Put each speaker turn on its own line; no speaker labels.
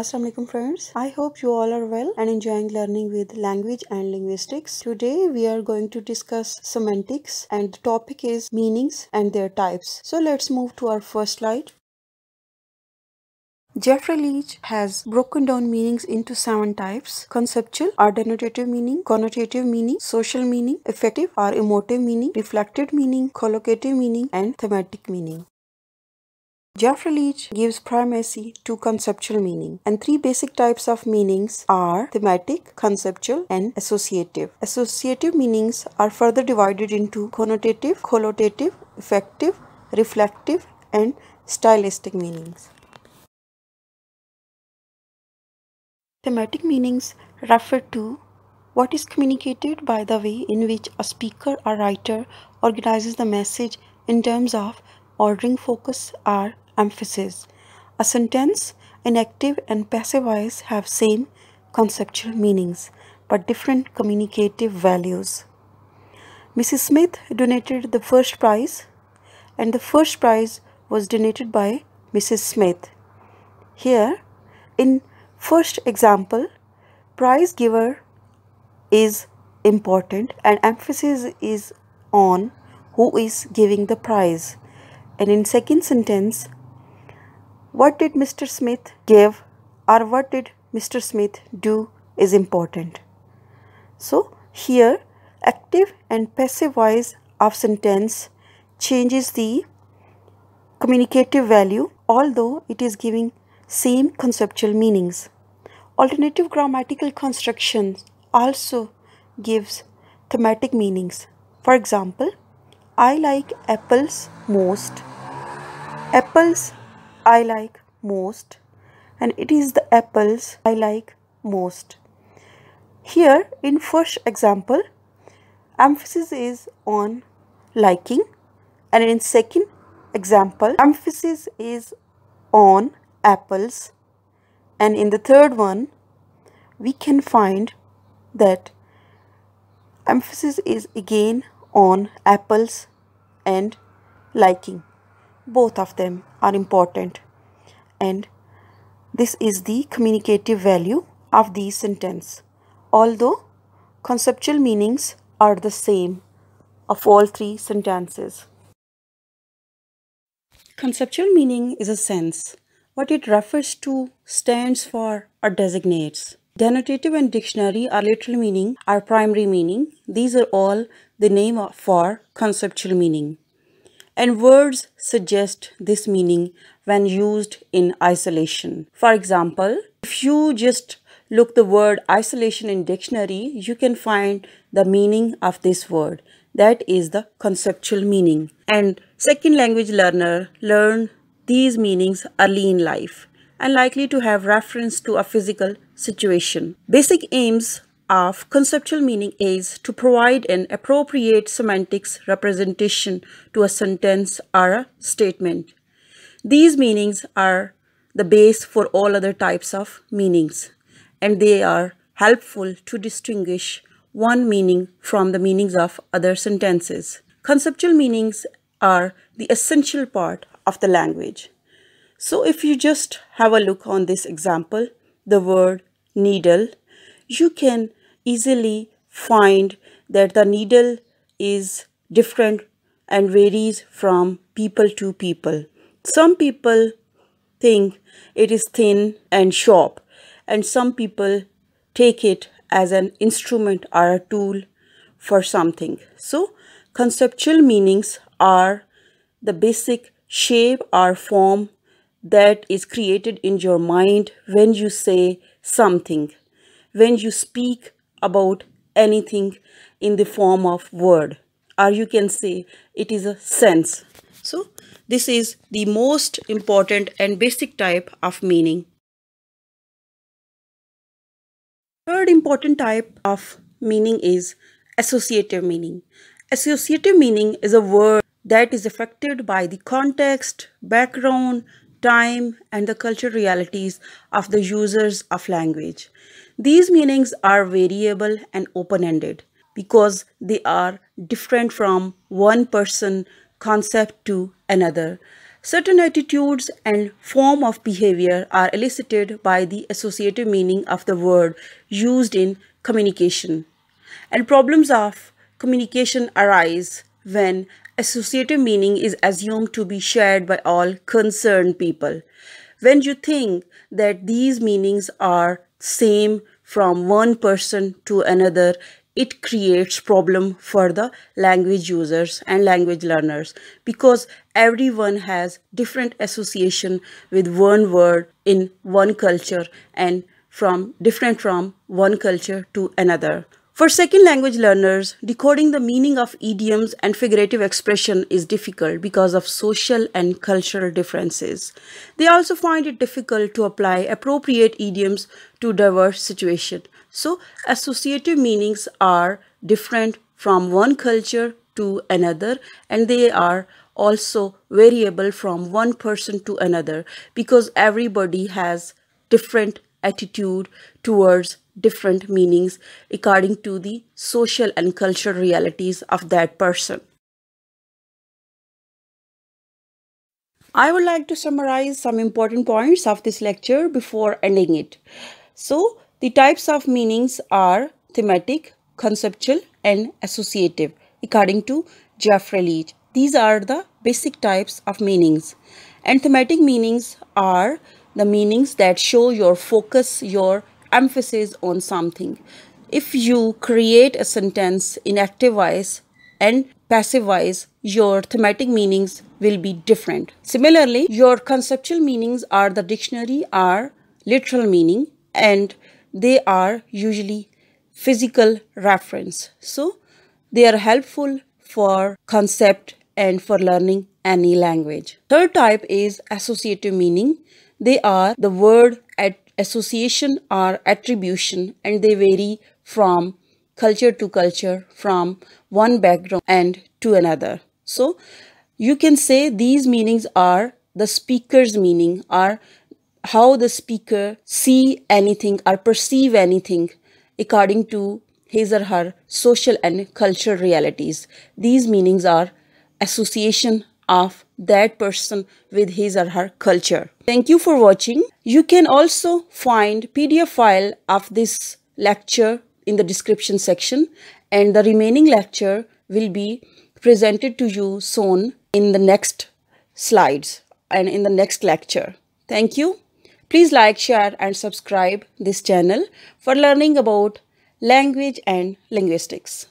Assalamualaikum friends. I hope you all are well and enjoying learning with language and linguistics. Today we are going to discuss semantics and the topic is meanings and their types. So let's move to our first slide. Geoffrey Leech has broken down meanings into seven types conceptual or denotative meaning, connotative meaning, social meaning, affective or emotive meaning, reflected meaning, collocative meaning, and thematic meaning. Geoffrey Leech gives primacy to conceptual meaning, and three basic types of meanings are thematic, conceptual, and associative. Associative meanings are further divided into connotative, collocative, affective, reflective, and stylistic meanings. Thematic meanings refer to what is communicated by the way in which a speaker or writer organizes the message in terms of ordering focus or emphasis. A sentence in active and passive voice have same conceptual meanings but different communicative values. Mrs. Smith donated the first prize and the first prize was donated by Mrs. Smith. Here in first example prize giver is important and emphasis is on who is giving the prize and in second sentence what did Mr. Smith give or what did Mr. Smith do is important. So here active and passive voice of sentence changes the communicative value although it is giving same conceptual meanings. Alternative grammatical constructions also gives thematic meanings. For example, I like apples most. Apples I like most and it is the apples I like most. Here in first example emphasis is on liking and in second example emphasis is on apples and in the third one we can find that emphasis is again on apples and liking both of them are important and this is the communicative value of the sentence although conceptual meanings are the same of all three sentences. Conceptual meaning is a sense. What it refers to stands for or designates. Denotative and dictionary are literal meaning are primary meaning. These are all the name for conceptual meaning and words suggest this meaning when used in isolation. For example, if you just look the word isolation in dictionary, you can find the meaning of this word. That is the conceptual meaning. And second language learner learn these meanings early in life and likely to have reference to a physical situation. Basic aims of conceptual meaning is to provide an appropriate semantics representation to a sentence or a statement. These meanings are the base for all other types of meanings and they are helpful to distinguish one meaning from the meanings of other sentences. Conceptual meanings are the essential part of the language. So if you just have a look on this example, the word needle you can easily find that the needle is different and varies from people to people. Some people think it is thin and sharp and some people take it as an instrument or a tool for something. So conceptual meanings are the basic shape or form that is created in your mind when you say something when you speak about anything in the form of word or you can say it is a sense. So this is the most important and basic type of meaning. Third important type of meaning is associative meaning. Associative meaning is a word that is affected by the context, background, time, and the cultural realities of the users of language. These meanings are variable and open-ended because they are different from one person concept to another. Certain attitudes and form of behavior are elicited by the associative meaning of the word used in communication. And problems of communication arise when associative meaning is assumed to be shared by all concerned people. When you think that these meanings are same from one person to another, it creates problem for the language users and language learners because everyone has different association with one word in one culture and from different from one culture to another for second language learners, decoding the meaning of idioms and figurative expression is difficult because of social and cultural differences. They also find it difficult to apply appropriate idioms to diverse situations. So, associative meanings are different from one culture to another and they are also variable from one person to another because everybody has different attitude towards different meanings according to the social and cultural realities of that person. I would like to summarize some important points of this lecture before ending it. So, the types of meanings are thematic, conceptual, and associative according to Geoffrey Leech. These are the basic types of meanings. And thematic meanings are the meanings that show your focus, your emphasis on something. If you create a sentence in active voice and passive voice, your thematic meanings will be different. Similarly, your conceptual meanings are the dictionary are literal meaning and they are usually physical reference. So they are helpful for concept and for learning any language. Third type is associative meaning. They are the word association or attribution and they vary from culture to culture, from one background and to another. So you can say these meanings are the speaker's meaning or how the speaker see anything or perceive anything according to his or her social and cultural realities. These meanings are association of that person with his or her culture. Thank you for watching. You can also find PDF file of this lecture in the description section and the remaining lecture will be presented to you soon in the next slides and in the next lecture. Thank you. Please like, share and subscribe this channel for learning about language and linguistics.